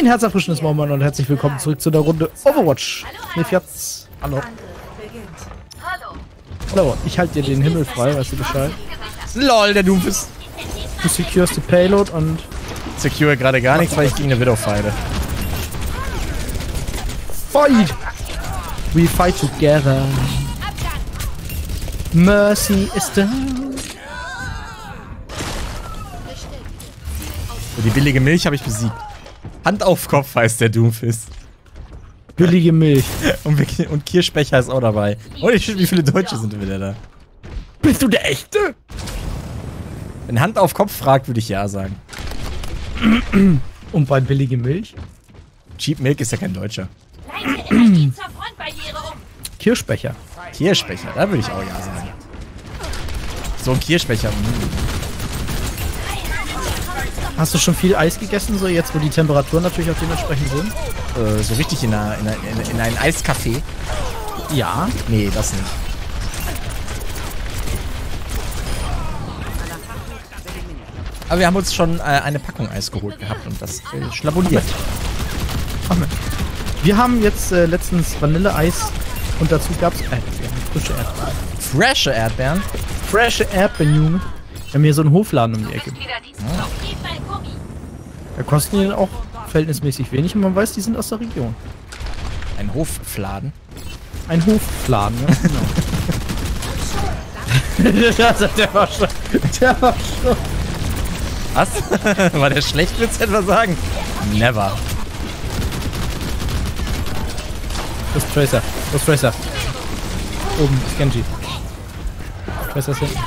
Ein herzerfrischendes Moment und herzlich willkommen zurück zu der Runde Overwatch. Mit jetzt. Hallo. Hallo, ich halte dir den Himmel frei, weißt du Bescheid? LOL, der Doomfist. Du securest die Payload und Secure gerade gar nichts, weil ich gegen eine Widow feile. fight! We fight together. Mercy is down. Die billige Milch habe ich besiegt. Hand auf Kopf heißt der Doomfist. Billige Milch. Und, wir- und Kirschbecher ist auch dabei. Oh, shit, wie viele Deutsche sind wieder da? Bist du der Echte? Wenn Hand auf Kopf fragt, würde ich ja sagen. Und bei billige Milch? Cheap Milk ist ja kein Deutscher. Leite um. Kirschbecher. Kirschbecher, da würde ich auch ja sagen. So ein Kirschbecher. mm. Hast du schon viel Eis gegessen, so jetzt, wo die Temperaturen natürlich auch dementsprechend sind? Äh, so richtig in, einer, in, einer, in, in ein Eiscafé. Ja. Nee, das nicht. Aber wir haben uns schon äh, eine Packung Eis geholt gehabt und das äh, schnabuliert. Ach, Mensch. Wir haben jetzt äh, letztens Vanilleeis und dazu gab's äh, wir haben frische Erdbeeren. Frische Erdbeeren. Frische Erdbeeren, Junge. Wir haben hier so einen Hofladen um die Ecke. Wieder diesen auf jeden Fall Gummi. Da kosten die dann auch verhältnismäßig wenig und man weiß, die sind aus der Region. Ein Hoffladen. Ein Hofladen, ja, genau. das, der war schon. Der war schon. Was? War der schlecht, willst du etwa sagen? Never. Das ist Tracer. Das ist Tracer. Oben ist Genji. Tracer ist hinten.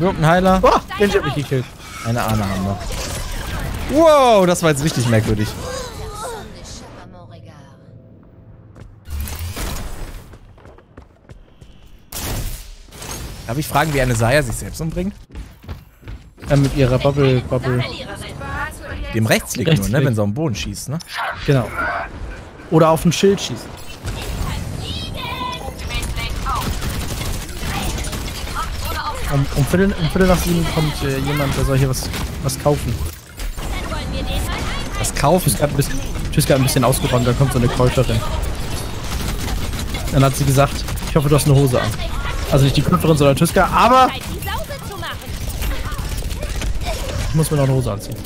Gurkenheiler. Boah, Genji hat mich gekillt. Eine Ahne haben wir. Wow, das war jetzt richtig merkwürdig. Darf ich fragen, wie eine Saya sich selbst umbringt? Äh, mit ihrer Bubble, Bubble. Dem Rechtsklick nur, ne? Wenn sie auf den Boden schießt, ne? Genau. Oder auf ein Schild schießen. Um, um, Viertel, um Viertel nach sieben kommt äh, jemand, der soll hier was, was kaufen. Das kaufen. Tschüss, gerade ein bisschen, gerade ein bisschen ausgeräumt, da kommt so eine Käuferin. Dann hat sie gesagt, ich hoffe, du hast eine Hose an. Also nicht die Käuferin, sondern Tüska, aber ich muss mir noch eine Hose anziehen.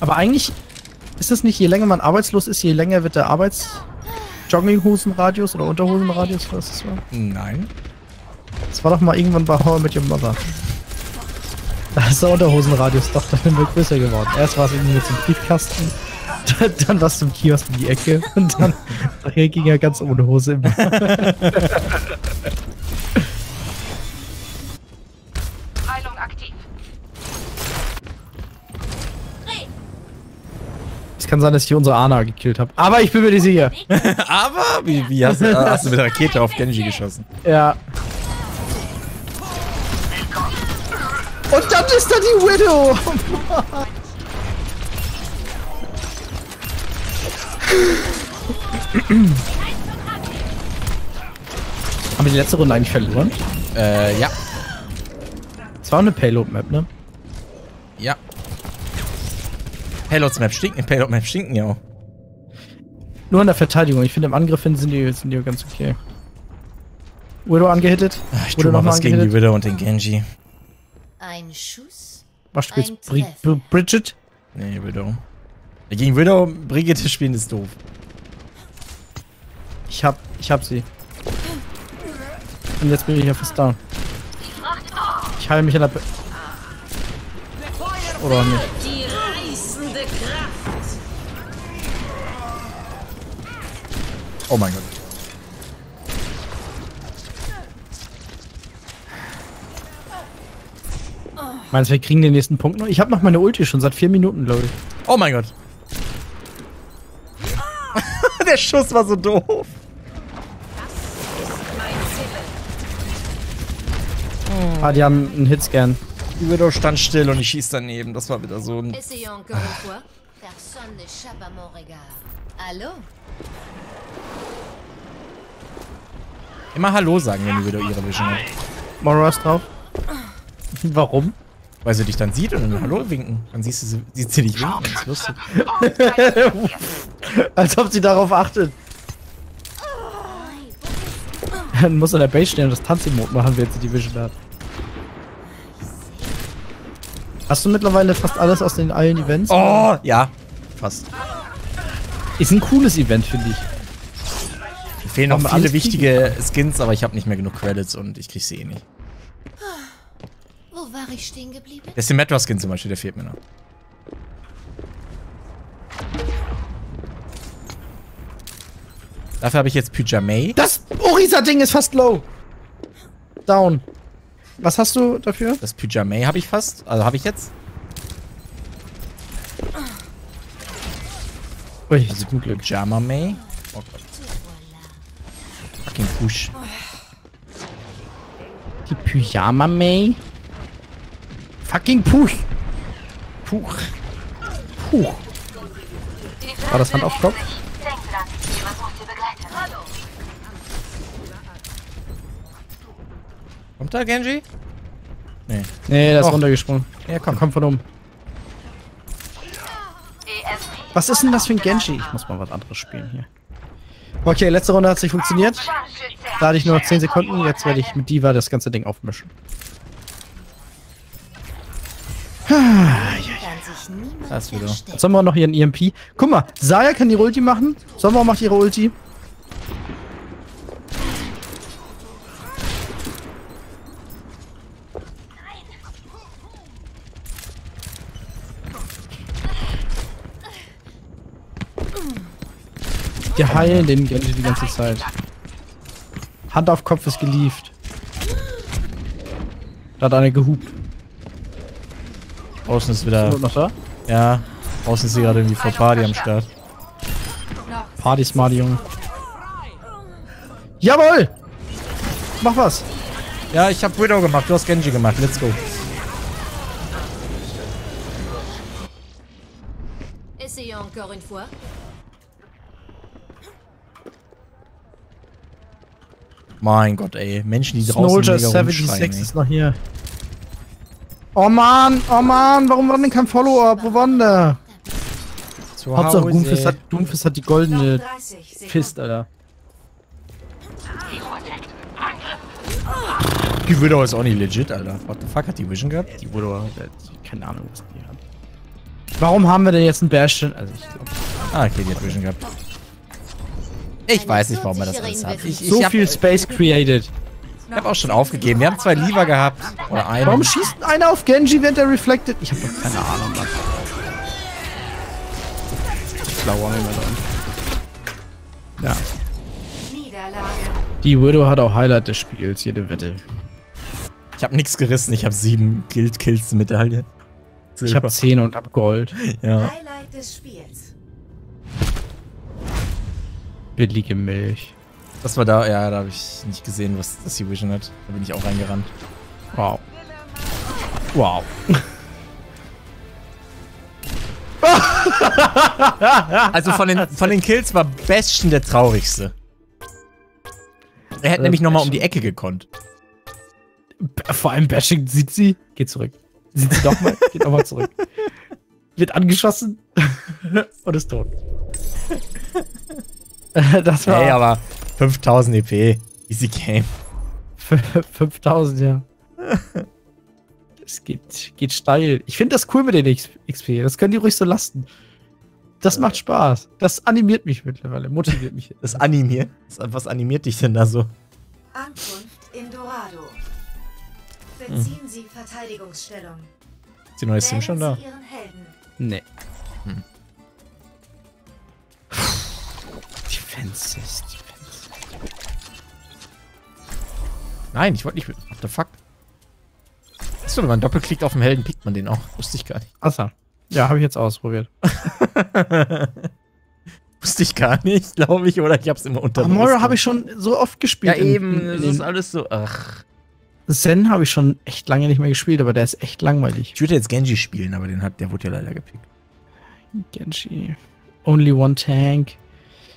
Aber eigentlich ist es nicht, je länger man arbeitslos ist, je länger wird der Arbeits... Jogginghosenradius oder Unterhosenradius, was das war? Nein. Das war doch mal irgendwann bei How I Met Your Mother. Da ist der Unterhosenradius doch dann immer größer geworden. Erst war es irgendwie mit zum Briefkasten, dann, dann war es zum Kiosk in die Ecke und dann nachher ging er ganz ohne Hose immer. Heilung aktiv. Es kann sein, dass ich hier unsere Ana gekillt habe. Aber ich bin mir nicht sicher. Aber, wie, wie hast, du- hast du mit der Rakete auf Genji geschossen? Ja. Und dann ist da die Widow! Haben wir die letzte Runde eigentlich verloren? Äh, ja. Es war eine Payload-Map, ne? Ja. Payloads Map stinken, Payload Map stinken ja auch. Nur in der Verteidigung. Ich finde, im Angriff hin sind die, sind die ganz okay. Widow angehittet. Ach, ich Wurde tu mal nochmal was gegen die angehittet. Widow und den Genji. Ein Schuss? Was spielst Ein Bri. Bri Bridget? Nee, Widow. Gegen Widow Brigitte spielen ist doof. Ich hab, ich hab sie. Und jetzt bin ich ja fast down. Ich heile mich an der... Be Oder nicht. Die reißende Kraft. Oh mein Gott. Meinst du, wir kriegen den nächsten Punkt noch? Ich habe noch meine Ulti schon seit vier Minuten, glaube ich. Oh mein Gott. Der Schuss war so doof. Ah, die haben einen Hitscan. Die Widow stand still und ich schieß daneben. Das war wieder so ein... Immer Hallo sagen, wenn die Widow ihre Vision hat. Moras drauf. Warum? Weil sie dich dann sieht und dann Hallo winken. Dann siehst du sie, sieht sie dich winken. Das ist lustig. Als ob sie darauf achtet. Dann muss er der Base stehen und das Tanzemod machen, wenn sie die Vision hat. Hast du mittlerweile fast alles aus den allen Events? Oh, ja. Fast. Ist ein cooles Event, finde ich. Mir fehlen noch viele wichtige Skins, aber ich habe nicht mehr genug Credits und ich krieg sie eh nicht. Wo war ich stehen geblieben? Der Symmetra-Skin zum Beispiel, der fehlt mir noch. Dafür habe ich jetzt Pyjamay. Das Orisa-Ding ist fast low. Down. Was hast du dafür? Das Pyjamay habe ich fast. Also habe ich jetzt. Ui, Also zum Glück. Pyjama May. Oh Gott. Fucking Push. Die Pyjama May. Fucking Puch. Puch. Puch. War das Hand auf Kopf? Kommt da Genji? Nee. Nee, der ist Och. runtergesprungen. Ja, komm. Kommt von oben. Was ist denn das für ein Genji? Ich muss mal was anderes spielen hier. Okay, letzte Runde hat es nicht funktioniert. Da hatte ich nur noch 10 Sekunden. Jetzt werde ich mit Diva das ganze Ding aufmischen. Kann sich niemand Das wieder. verstecken. Sollen wir noch hier ein EMP? Guck mal, Saya kann ihre Ulti machen. Sommer macht ihre Ulti. Wir heilen den Genji die ganze Zeit. Hand auf Kopf ist gelieft. Da hat einer gehupt. Außen ist wieder. Ist noch da? Ja. Außen ist sie gerade irgendwie vor Party am Start. Party Smart, Junge. Jawohl! Mach was! Ja, ich habe Widow gemacht. Du hast Genji gemacht. Let's go. Essayons encore une fois. Mein Gott, ey. Menschen, die draußen Snolger mega 76 rumschreien, ist noch hier. Oh man, oh man, warum war denn kein Follow-up? Wo war denn der? Zu Hauptsache. Doomfist hat, Doomfist hat die goldene Fist, Alter. Die Widow ist auch nicht legit, Alter. What the fuck, hat die Vision gehabt? Die wurde keine Ahnung, was die hat. Warum haben wir denn jetzt einen Bastion? Also ich glaub, Ah, okay, die hat Vision gehabt. Ich weiß nicht, warum er das alles hat. Ich, ich so viel Space created. Ich hab auch schon aufgegeben. Wir haben zwei Lever gehabt. Oder einen. Warum schießt denn einer auf Genji, während er reflected? Ich hab doch keine Ahnung, Mann. Schlauer Heimer dann. Ja. Niederlage. Die Widow hat auch Highlight des Spiels, jede Wette. Ich hab nichts gerissen. Ich hab sieben Guild-Kills Medaille. Ich hab 10 und hab Gold. Ja. Highlight des Spiels. Billige Milch. Das war da, ja, da habe ich nicht gesehen, was das die Vision hat. Da bin ich auch reingerannt. Wow. Wow. Also von den, von den Kills war Bastion der traurigste. Er hätte Äh, nämlich nochmal um die Ecke gekonnt. Vor allem Bashing sieht sie. Geht zurück. Sieht sie nochmal. geht nochmal zurück. Wird angeschossen. und ist tot. Das war Hey, aber 5000 EP. Easy Game. 5000, ja. Es geht, geht steil. Ich finde das cool mit den XP. Das können die ruhig so lassen. Das macht Spaß. Das animiert mich mittlerweile. Motiviert mich. Das animiert. Was animiert dich denn da so? Ankunft in Dorado. Beziehen Sie Verteidigungsstellung. Ist die neue Sim schon da? Wählen Sie Ihren Helden. Nein, ich wollte nicht. What the fuck? Achso, wenn man doppelklickt auf den Helden, pickt man den auch. Wusste ich gar nicht. Achso. Ja, habe ich jetzt ausprobiert. Wusste ich gar nicht, glaube ich, oder ich hab's immer unter. Amora habe ich schon so oft Ja, gespielt. in- eben. in- Das ist alles so. Ach. Zen habe ich schon echt lange nicht mehr gespielt, aber der ist echt langweilig. Ich würde jetzt Genji spielen, aber den hat, der wurde ja leider gepickt. Genji. Only one tank.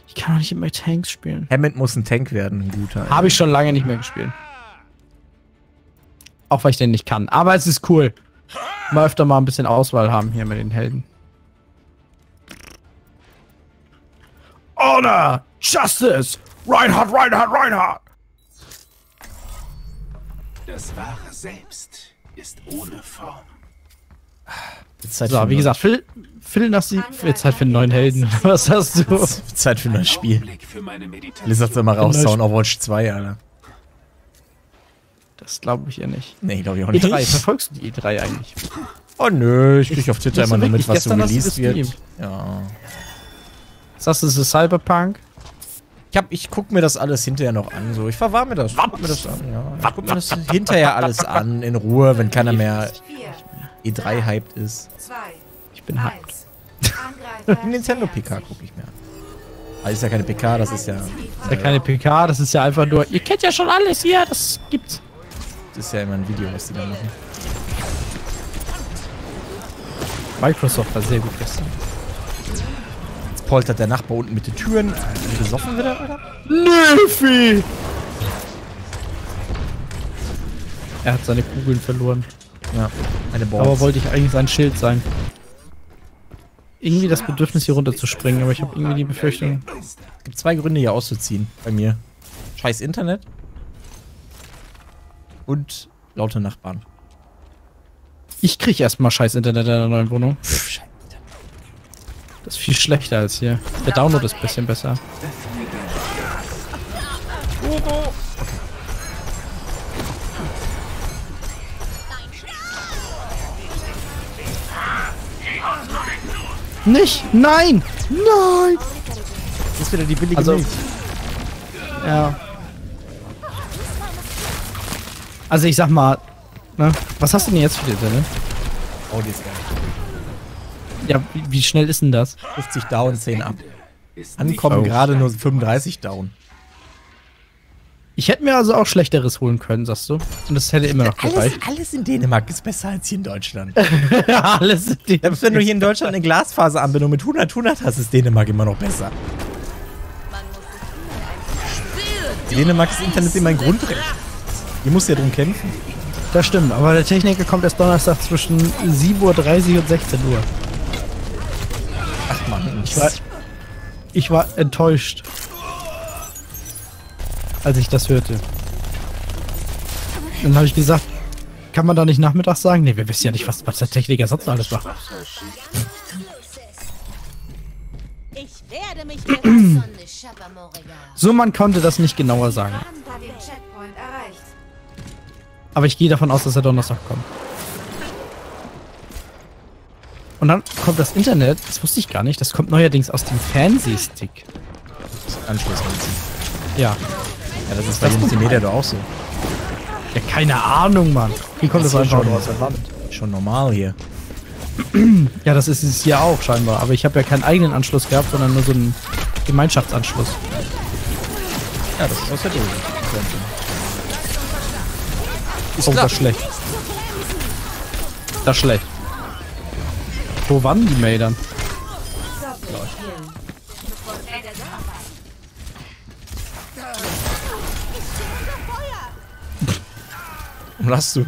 Ich kann doch nicht immer Tanks spielen. Hammond muss ein Tank werden, ein guter. Habe ich schon lange nicht mehr gespielt. Auch weil ich den nicht kann. Aber es ist cool. mal öfter mal ein bisschen Auswahl haben hier mit den Helden. Honor! Justice! Reinhard, Reinhard, Reinhard! Das wahre Selbst ist ohne Form. Jetzt Zeit So, für wie ein gesagt, Phil, Phil nach sie. Jetzt Zeit für einen neuen Helden. Was hast du? Zeit für ein neues Spiel. Für. Blizzard soll mal raushauen, Overwatch 2, Alter. Das glaube ich ja nicht. Nee, glaube ich auch nicht. E3, verfolgst du die E3 eigentlich? Oh nö, ich krieg auf Twitter immer nur mit, was so released wird. Ja. Sagst du, es ist Cyberpunk? Ich, hab, ich guck mir das alles hinterher noch an. So. Ich verwahr mir das. Ich guck mir das an, ja. Ich guck mir das hinterher alles an, in Ruhe, wenn keiner mehr 4, E3-hyped ist. 2, Ich bin hyped. 1. Angreifer. Die Nintendo PK gucke ich mir an. Also ist ja keine PK, das ist ja, Das ist ja keine PK, das ist ja einfach nur. Ihr kennt ja schon alles hier, das gibt's. Ist ja immer ein Video, was die da machen. Microsoft war sehr gut gestern. Jetzt poltert der Nachbar unten mit den Türen. Äh, Gesoffen wieder, oder? Nilfi! Er hat seine Kugeln verloren. Ja, eine Balls. Aber wollte ich eigentlich sein Schild sein. Irgendwie das Bedürfnis hier runter zu springen, aber ich habe irgendwie die Befürchtung. Es gibt zwei Gründe hier auszuziehen bei mir. Scheiß Internet. Und laute Nachbarn. Ich krieg erstmal scheiß Internet in der neuen Wohnung. Das ist viel schlechter als hier. Der Download ist ein bisschen besser. Nicht! Nein! Nein! Das ist wieder die billige Also- Milch. Ja. Also ich sag mal, ne? Was hast du denn jetzt für Internet? Oh, die ist geil. Ja, wie, wie schnell ist denn das? 50 down, 10 ab. Ankommen Oh. gerade nur 35 down. Ich hätte mir also auch schlechteres holen können, sagst du? Und das hätte immer noch Alles, gereicht. alles in Dänemark ist besser als hier in Deutschland. ja, alles sind die. Selbst wenn du hier in Deutschland eine Glasfaseranbindung mit 100, 100 hast, ist Dänemark immer noch besser. In Dänemark ist Internet immer ein Grundrecht. Hier musst ja drum kämpfen. Das stimmt, aber der Techniker kommt erst Donnerstag zwischen 7.30 Uhr und 16 Uhr. Ach man, Ich war, ich war enttäuscht, als ich das hörte. Dann habe ich gesagt, kann man da nicht nachmittags sagen? Nee, wir wissen ja nicht, was, was der Techniker sonst alles macht. So, man konnte das nicht genauer sagen. Aber ich gehe davon aus, dass er Donnerstag kommt. Und dann kommt das Internet, das wusste ich gar nicht, das kommt neuerdings aus dem Fernsehstick. Anschluss nutzen. Ja. Ja, das ist bei Multimedia doch auch so. Ja, keine Ahnung, Mann. Wie kommt Das das einfach schon- raus? Wer war das? Schon normal hier. Ja, das ist es hier auch scheinbar. Aber ich habe ja keinen eigenen Anschluss gehabt, sondern nur so einen Gemeinschaftsanschluss. Ja, das ist aus der Dose. Ist Oh, klar. das ist schlecht. Das ist schlecht. Wo waren die? Doppelkill. Warum lachst du?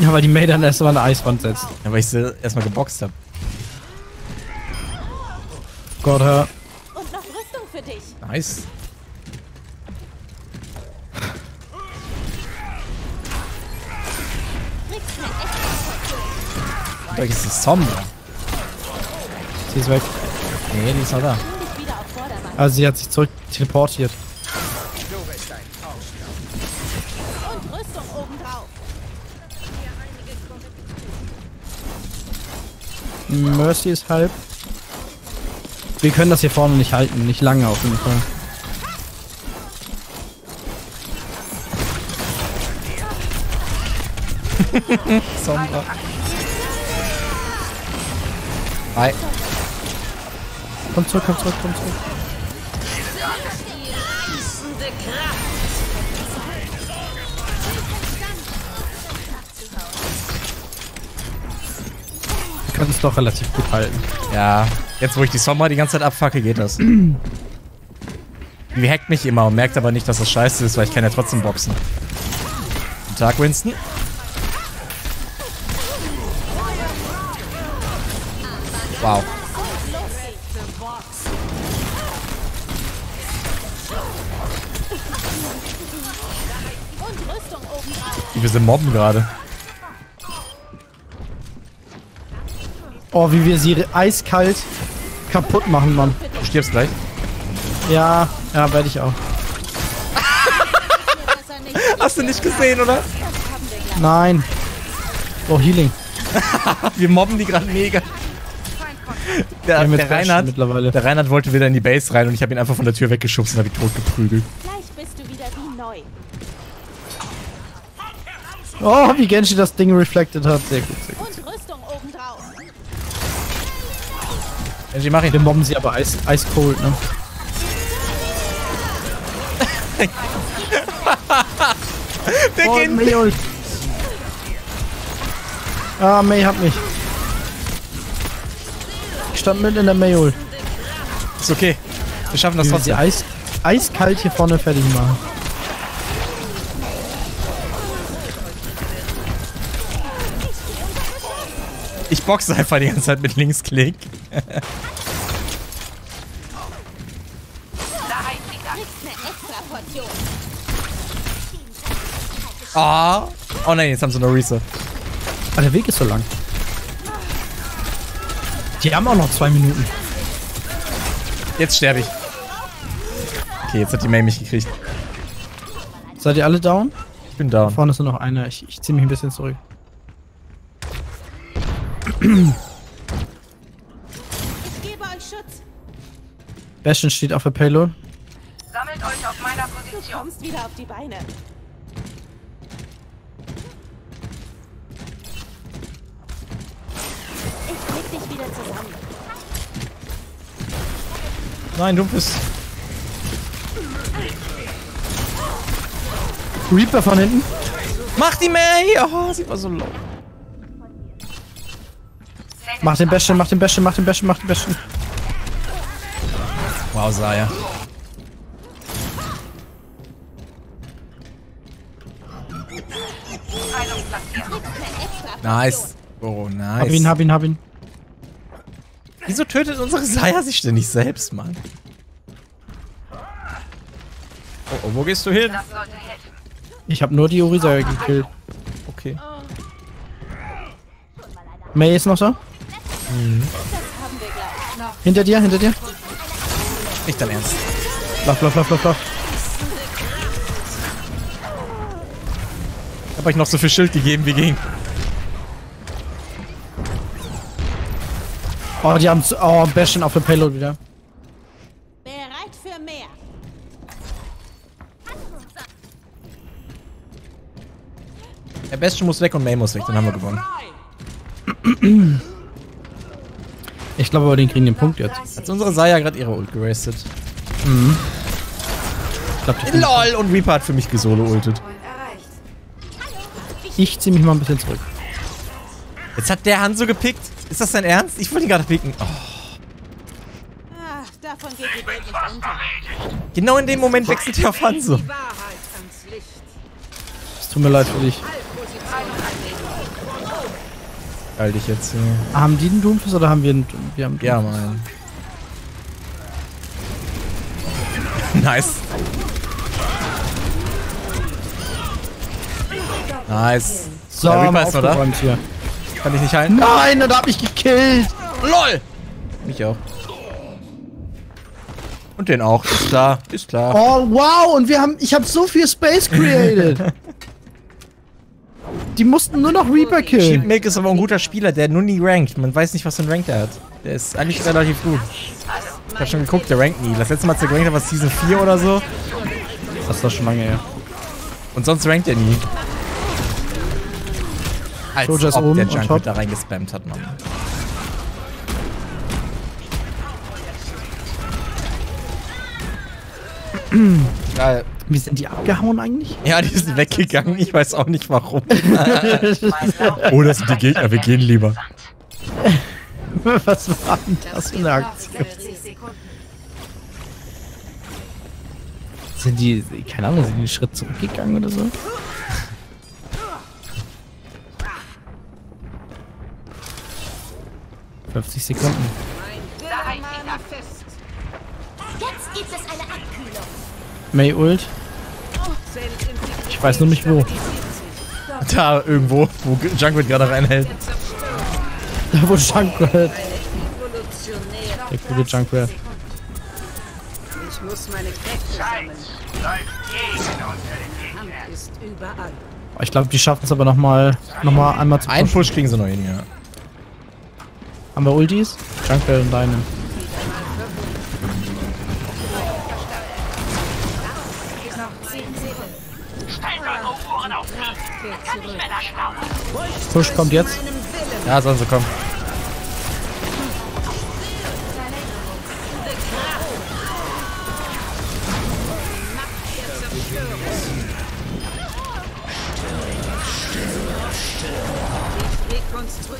Ja, weil die Mail dann erst mal eine Eiswand setzt. Ja, weil ich sie erstmal geboxt habe. Gott, hör. Und noch Rüstung für dich. Nice. Vielleicht ist es Sombra. Sie ist weg. Nee, die ist noch da. Also sie hat sich zurück teleportiert. Mercy ist halb. Wir können das hier vorne nicht halten. Nicht lange auf jeden Fall. Sombra. Hi. Komm zurück, komm zurück, komm zurück. Wir können es doch relativ gut halten. Ja, jetzt wo ich die Sombra die ganze Zeit abfacke, geht das. Die hackt mich immer und merkt aber nicht, dass das scheiße ist, weil ich kann ja trotzdem boxen. Guten Tag, Winston. Wow. Wie wir sie mobben gerade. Oh, wie wir sie eiskalt kaputt machen, Mann. Du stirbst gleich. Ja, ja, werde ich auch. Hast du nicht gesehen, oder? Nein. Oh, Healing. Wir mobben die gerade mega. Der, der, Bastion Reinhard, mittlerweile. der Reinhard wollte wieder in die Base rein und ich habe ihn einfach von der Tür weggeschubst und habe ihn tot geprügelt. Gleich bist du wieder wie neu. Oh, wie Genshi das Ding reflected hat. Sehr gut, sehr gut. Und Rüstung obendrauf. Benji, mach ihn. Wir mobben sie aber eis, eiskold, ne? Der Oh, geht May. Ah, May hat mich. Ich stand mit in der May ult. Ist okay. Wir schaffen das wir trotzdem. eis, eiskalt hier vorne fertig machen. Ich boxe einfach die ganze Zeit mit Linksklick. Eine. Ah. Oh nein, jetzt haben sie noch Reset. Ah, der Weg ist so lang. Die haben auch noch zwei Minuten. Jetzt sterbe ich. Okay, jetzt hat die May mich gekriegt. Seid ihr alle down? Ich bin down. Vorne ist nur noch einer. Ich, ich ziehe mich ein bisschen zurück. Ich gebe euch Schutz. Bastion steht auf der Payload. Sammelt euch auf meiner Du Position. kommst wieder auf die Beine. Nein, du bist. Reaper von hinten. Mach die May! Oh, sie war so low. Mach den Bastion, mach den Bastion, mach den Bastion, mach den Bastion. Wow, Saya. Nice. Oh, nice. Hab ihn, hab ihn, hab ihn. Wieso tötet unsere Saya sich denn nicht selbst, Mann? Oh, oh, wo gehst du hin? Ich hab nur die Orisa gekillt. Okay. May ist noch da? Gleich. Hinter dir, hinter dir. Nicht dein Ernst. Lauf, lauf, lauf, lauf, lauf. Ich hab euch noch so viel Schild gegeben wie ging. Oh, die haben oh, Bastion auf der Payload wieder. Bereit für mehr. Der Bastion muss weg und May muss weg, dann haben wir gewonnen. Ich glaube aber, den kriegen den Punkt jetzt. Hat unsere Saya gerade ihre Ult gerastet. Ich, glaub, LOL! Und Reaper hat für mich. Point erreicht. ich zieh mich mal ein bisschen zurück. Jetzt hat der Hanzo gepickt. Ist das dein Ernst? Ich wollte ihn gerade picken. Oh. Ah, davon geht die Welt nicht unter. Genau in dem Moment wechselt er auf Hanzo. Es tut mir leid für dich. Geil dich jetzt hier. Haben die einen Doomfist oder haben wir einen Doom? Wir haben einen Ja, Doomfist. Mann. Nice. Nice. So, Der Reaper mal ist noch da. aufgeräumt hier. Kann ich nicht halten? Nein, und da hab ich gekillt. LOL! Mich auch. Und den auch. Ist klar. Ist klar. Oh, wow, und wir haben, ich habe so viel Space created. Die mussten nur noch Reaper killen. Sheepmilk ist aber ein guter Spieler, der nur nie rankt. Man weiß nicht, was für ein Rank der hat. Der ist eigentlich relativ gut. Ich hab schon geguckt, der rankt nie. Das letzte Mal, als der gerankt hat, war Season 4 oder so. Das ist doch schon lange her. Und sonst rankt er nie. Als Soldier ist ob oben der on Junk top. mit da reingespammt hat, Mann. Geil. Wie sind die abgehauen eigentlich? Ja, die sind weggegangen. Ich weiß auch nicht warum. oh, das sind die Gegner. Wir gehen lieber. Was war denn das für eine Aktion? 40 Sekunden. Sind die, keine Ahnung, sind die einen Schritt zurückgegangen oder so? 50 Sekunden. Da ich ab. fest. Jetzt gibt es eine Abkühlung. May Ult. Ich weiß nur nicht wo. Da irgendwo, wo Junkrat gerade reinhält. Da wo Junkrat. Der gute Junkrat. Ich muss meine Kräfte sammeln. Ich glaube, die schaffen es aber nochmal noch mal einmal zu Einen pushen. Push kriegen sie noch hin, ja. Haben wir Ultis? Junkrat und deine. Push kommt jetzt. Ja, sollen sie kommen.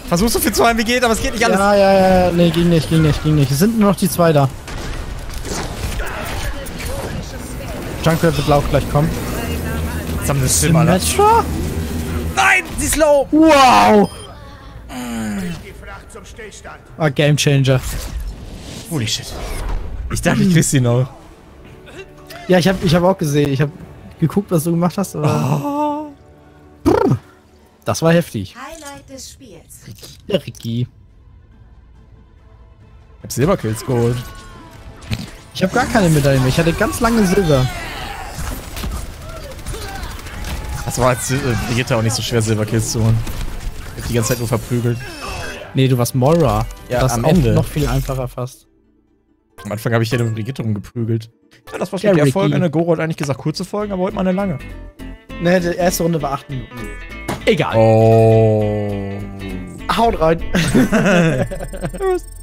Versuch so viel zu haben wie geht, aber es geht nicht alles. Ja, ja, ja, ja. Nee, ging nicht, ging nicht, ging nicht. Es sind nur noch die zwei da. Junkrat wird laut gleich kommen. Jetzt haben sie das Film, Alter. Symmetra? Nein, sie ist low. Wow! Ah, Game Changer. Holy shit. Ich dachte, ich krieg sie noch. Ja, ich habe ich hab auch gesehen. Ich habe geguckt, was du gemacht hast, aber. Brr. Das war heftig. Highlight des Spiels. Ja, Ricky. Ich hab Silberkills geholt. Ich habe gar keine Medaillen mehr. Ich hatte ganz lange Silber. Das war als äh, Brigitte auch nicht so schwer, Silberkills zu holen. Ich hab die ganze Zeit nur verprügelt. Nee, du warst Mora. Ja, das am Ende. noch viel einfacher fast. Am Anfang habe ich hier mit Brigitte rumgeprügelt. Ja, das war schon Ja, die Ricky. Folge. Eine Goro hat eigentlich gesagt kurze Folgen, aber heute mal eine lange. Ne, die erste Runde war 8 Minuten. Egal. Oh. Haut rein. Tschüss.